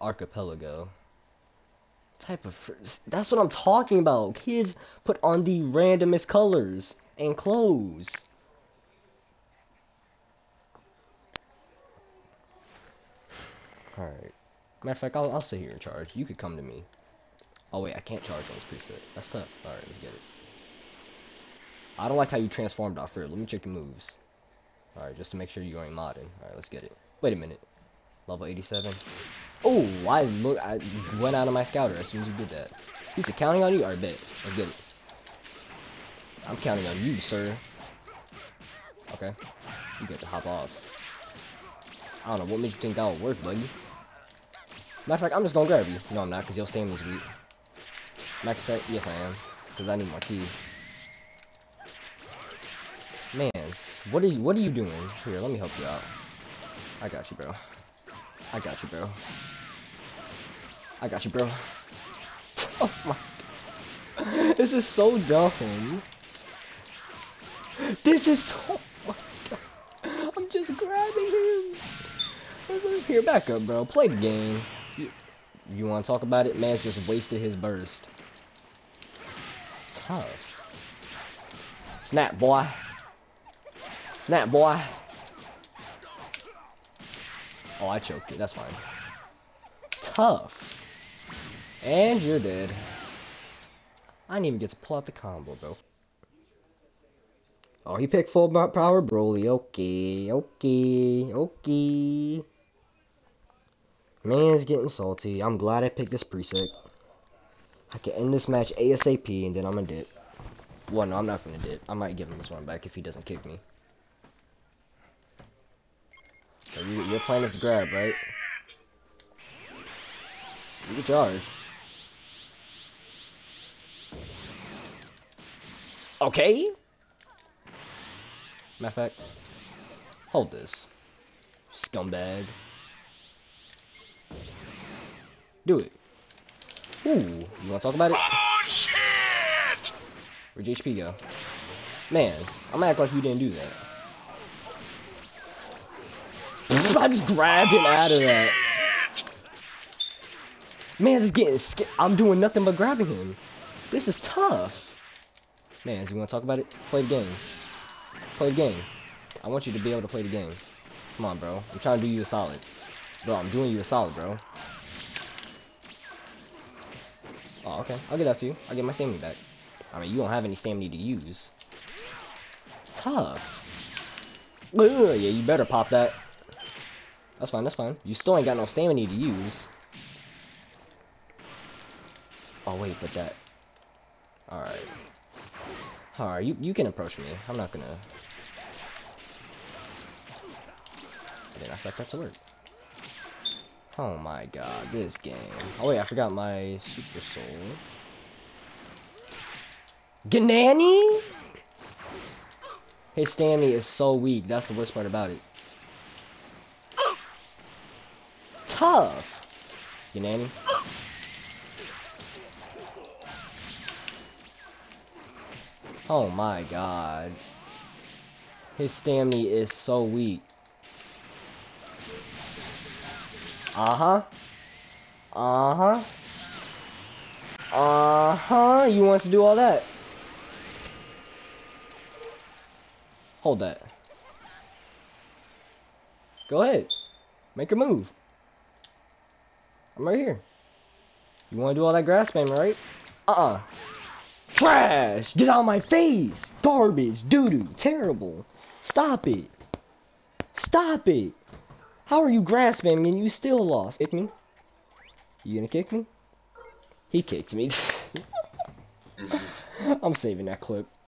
archipelago. Type of that's what I'm talking about. Kids put on the randomest colors and clothes. All right. Matter of fact, I'll I'll sit here in charge. You could come to me. Oh wait, I can't charge on this preset. That's tough. All right, let's get it. I don't like how you transformed off here. Let me check your moves. All right, just to make sure you're going modern. All right, let's get it. Wait a minute. Level 87. Oh, I look. I went out of my scouter as soon as you did that. He said, counting on you. All right, bet. Let's get it. I'm counting on you, sir. Okay. You get to hop off. I don't know what made you think that would work, buddy. Matter of fact, I'm just gonna grab you. No, I'm not, because your stamina's weak. Matter of fact, yes, I am. Because I need my key. Man, what are you, what are you doing? Here, let me help you out. I got you, bro. I got you, bro. I got you, bro. oh my god. This is so dumb. This is so... Oh my god. I'm just grabbing him. What's up here? Back up, bro. Play the game. You, you want to talk about it? Man's just wasted his burst. Tough. Snap, boy. Snap, boy. Oh, I choked it. That's fine. Tough. And you're dead. I didn't even get to pull out the combo, bro. Oh, he picked full power Broly. Okay, okay, okay. Man's getting salty. I'm glad I picked this preset. I can end this match ASAP and then I'm gonna dip. Well, no, I'm not gonna dip. I might give him this one back if he doesn't kick me. So you, your plan is to grab, right? You can charge. Okay. Matter of fact, hold this. Scumbag. Do it. Ooh, you wanna talk about it? Oh shit! Where'd your HP go? Mans, I'm gonna act like you didn't do that. I just grabbed him oh, out of that. Man's is getting scared. I'm doing nothing but grabbing him. This is tough. Mans, you wanna talk about it? Play the game. Play the game. I want you to be able to play the game. Come on, bro. I'm trying to do you a solid. Bro, I'm doing you a solid, bro. Oh, okay. I'll get that to you. I'll get my stamina back. I mean, you don't have any stamina to use. Tough. Ugh, yeah, you better pop that. That's fine, that's fine. You still ain't got no stamina to use. Oh, wait, but that... Alright. Alright, you, you can approach me. I'm not gonna... I didn't expect that to work. Oh my god, this game. Oh wait, I forgot my super soul. Ganani? His stamina is so weak, that's the worst part about it. Tough! Ganani? Oh my god. His stamina is so weak. Uh-huh. Uh-huh. Uh-huh. You want to do all that? Hold that. Go ahead. Make a move. I'm right here. You want to do all that grass spam, right? Uh-uh. Trash! Get out of my face! Garbage! Doo-doo! Terrible! Stop it! Stop it! How are you grass grasping and you still lost? Kick me? You gonna kick me? He kicked me. Mm-hmm. I'm saving that clip.